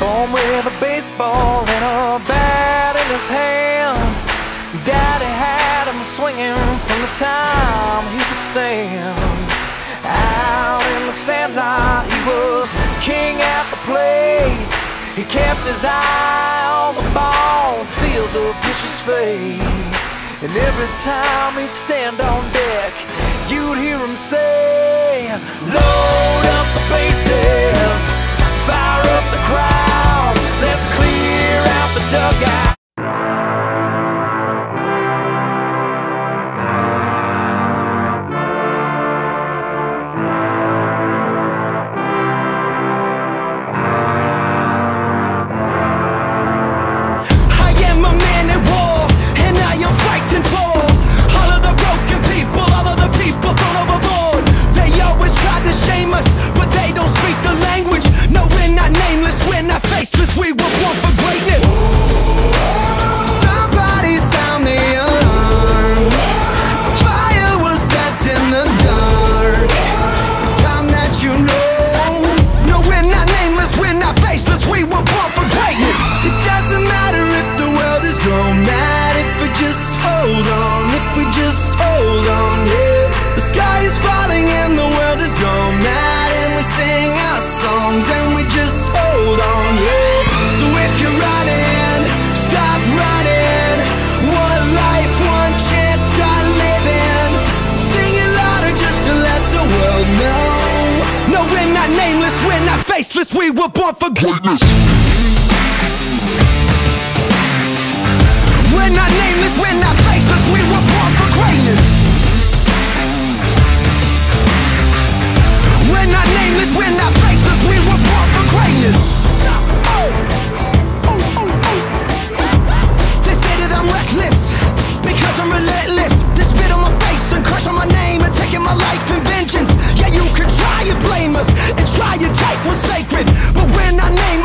Born with a baseball and a bat in his hand. Daddy had him swinging from the time he could stand. Out in the sandlot, he was king at the plate. He kept his eye on the ball and sealed the pitcher's fate. And every time he'd stand on deck, you'd hear him say, Load up the base. faceless, we were born. not nameless, we're not faceless, we were born for greatness. We're not nameless. vengeance. Yeah, you could try and blame us and try and take what's sacred, but we're not named.